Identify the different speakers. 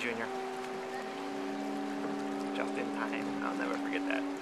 Speaker 1: Jr. Just in time. I'll never forget that.